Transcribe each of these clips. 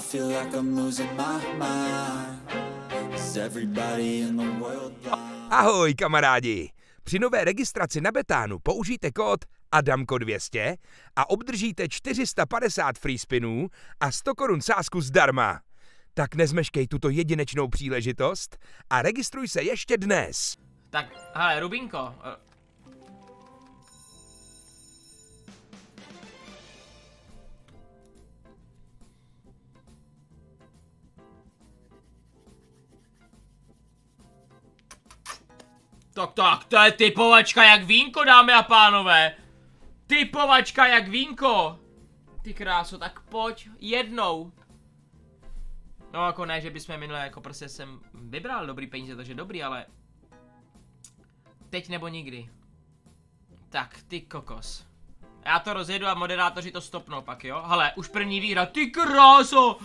I feel like I'm losing my mind. Is everybody in the world blind? Ahoj kamarádi! Při nové registraci na Betánu použijte kód ADAMKO200 a obdržíte 450 free spinů a 100 korun sázku zdarma. Tak nezmeškej tuto jedinečnou příležitost a registruj se ještě dnes. Tak, hele, Rubinko. Tak, tak, to je typovačka jak vínko, dámy a pánové. Typovačka jak vínko. Ty kráso, tak pojď jednou. No jako ne, že bychom minule jako prostě jsem vybral dobrý peníze, takže dobrý, ale Teď nebo nikdy. Tak, ty kokos. Já to rozjedu a moderátoři to stopnou pak, jo? Hele, už první výhra, ty kráso!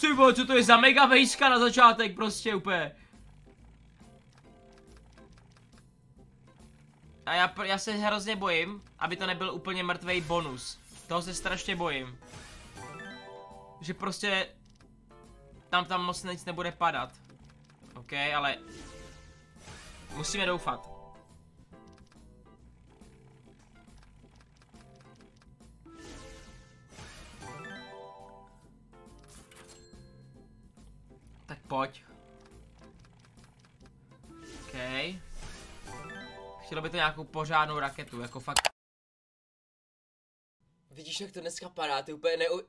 Ty vole, co to je za mega vejska na začátek, prostě úplně. A já, já se hrozně bojím, aby to nebyl úplně mrtvý bonus. Toho se strašně bojím. Že prostě tam tam moc nic nebude padat. OK, ale Musíme doufat. Tak pojď. OK. Chtělo by to nějakou pořádnou raketu, jako fakt. Vidíš, jak to dneska padá, ty úplně neu...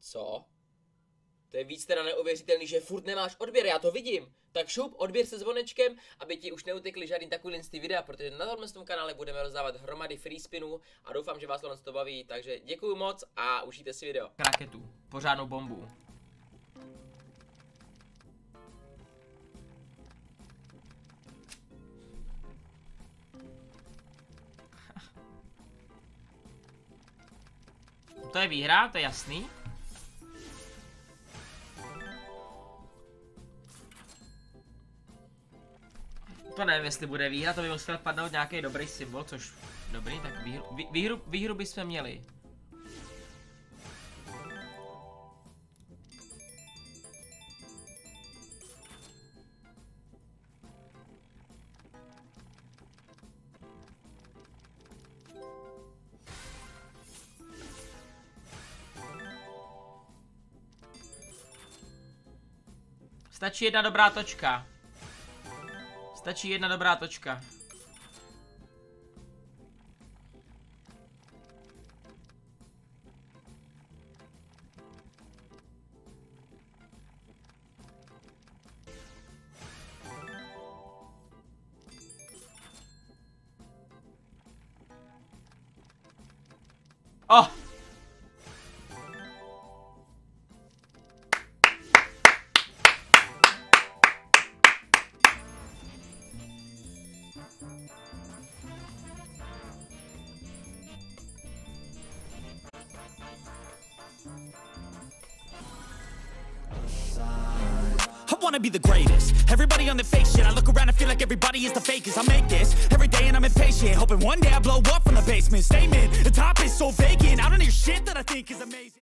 Co? To je víc teda neuvěřitelný, že furt nemáš odběr, já to vidím. Tak šup, odběr se zvonečkem, aby ti už neutekly žádný takový ty videa, protože na tomhle tom kanále budeme rozdávat hromady free spinů a doufám, že vás to baví, takže děkuju moc a užijte si video. Raketu. Pořádnou bombu. To je výhra, to je jasný. To nevím, jestli bude výhra, to by musel padnout nějaký dobrý symbol, což dobrý, tak výhru, vý, výhru, výhru bychom měli. Stačí jedna dobrá točka. Stačí jedna dobrá točka. Oh! Wanna be the greatest. Everybody on the fake shit. I look around and feel like everybody is the fakest. I make this every day and I'm impatient. Hoping one day I blow up from the basement. Statement, the top is so vacant. I don't hear shit that I think is amazing.